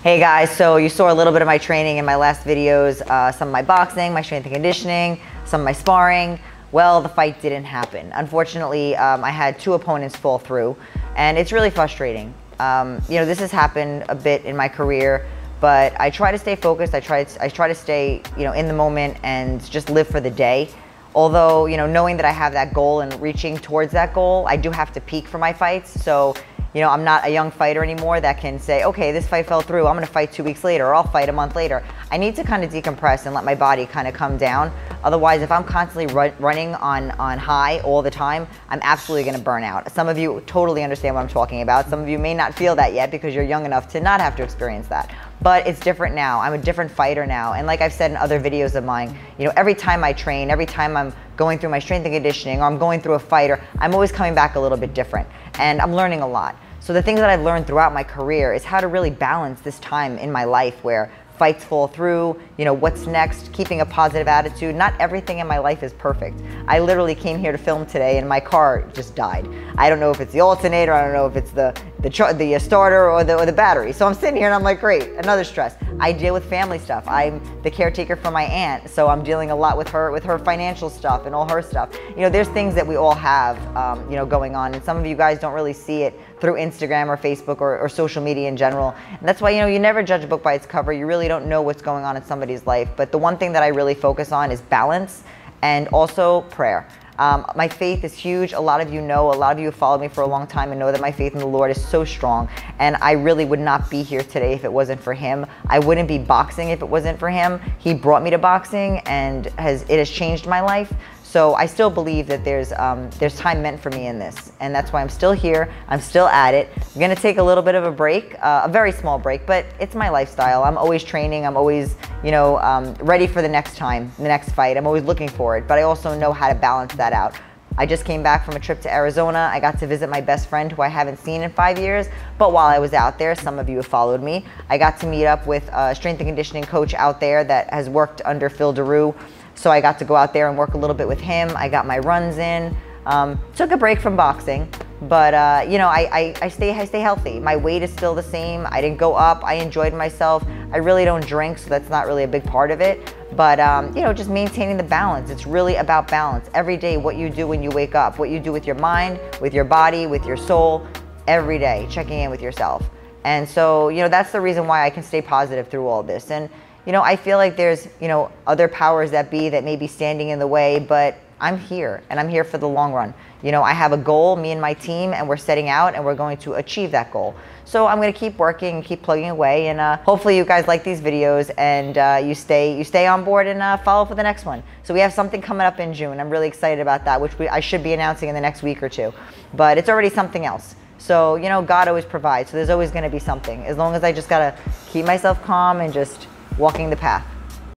Hey guys, so you saw a little bit of my training in my last videos, uh, some of my boxing, my strength and conditioning, some of my sparring. Well, the fight didn't happen. Unfortunately, um, I had two opponents fall through, and it's really frustrating. Um, you know, this has happened a bit in my career, but I try to stay focused. I try, I try to stay, you know, in the moment and just live for the day. Although, you know, knowing that I have that goal and reaching towards that goal, I do have to peak for my fights. So you know, I'm not a young fighter anymore that can say, okay, this fight fell through. I'm going to fight two weeks later, or I'll fight a month later. I need to kind of decompress and let my body kind of come down. Otherwise, if I'm constantly running on, on high all the time, I'm absolutely going to burn out. Some of you totally understand what I'm talking about. Some of you may not feel that yet because you're young enough to not have to experience that. But it's different now. I'm a different fighter now. And like I've said in other videos of mine, you know, every time I train, every time I'm going through my strength and conditioning, or I'm going through a fighter, I'm always coming back a little bit different. And I'm learning a lot. So the things that I've learned throughout my career is how to really balance this time in my life where fights fall through, you know, what's next, keeping a positive attitude. Not everything in my life is perfect. I literally came here to film today and my car just died. I don't know if it's the alternator, I don't know if it's the, the, the starter or the, or the battery. So I'm sitting here and I'm like, great, another stress. I deal with family stuff. I'm the caretaker for my aunt, so I'm dealing a lot with her, with her financial stuff and all her stuff. You know, there's things that we all have, um, you know, going on, and some of you guys don't really see it through Instagram or Facebook or, or social media in general. And that's why, you know, you never judge a book by its cover. You really don't know what's going on in somebody's life. But the one thing that I really focus on is balance and also prayer. Um, my faith is huge. A lot of you know, a lot of you have followed me for a long time and know that my faith in the Lord is so strong. And I really would not be here today if it wasn't for Him. I wouldn't be boxing if it wasn't for Him. He brought me to boxing and has it has changed my life. So I still believe that there's um, there's time meant for me in this, and that's why I'm still here. I'm still at it. I'm gonna take a little bit of a break, uh, a very small break, but it's my lifestyle. I'm always training. I'm always you know um, ready for the next time, the next fight. I'm always looking for it, but I also know how to balance that out. I just came back from a trip to Arizona. I got to visit my best friend who I haven't seen in five years. But while I was out there, some of you have followed me, I got to meet up with a strength and conditioning coach out there that has worked under Phil Daru so I got to go out there and work a little bit with him. I got my runs in. Um, took a break from boxing, but uh, you know, I, I, I, stay I stay healthy. My weight is still the same. I didn't go up. I enjoyed myself. I really don't drink, so that's not really a big part of it. But um, you know, just maintaining the balance. It's really about balance. Every day, what you do when you wake up, what you do with your mind, with your body, with your soul, every day, checking in with yourself. And so, you know, that's the reason why I can stay positive through all this. And you know, I feel like there's, you know, other powers that be that may be standing in the way, but I'm here and I'm here for the long run. You know, I have a goal, me and my team, and we're setting out and we're going to achieve that goal. So I'm going to keep working and keep plugging away. And uh, hopefully you guys like these videos and uh, you stay you stay on board and uh, follow for the next one. So we have something coming up in June. I'm really excited about that, which we, I should be announcing in the next week or two. But it's already something else. So, you know, God always provides. So there's always going to be something. As long as I just got to keep myself calm and just walking the path.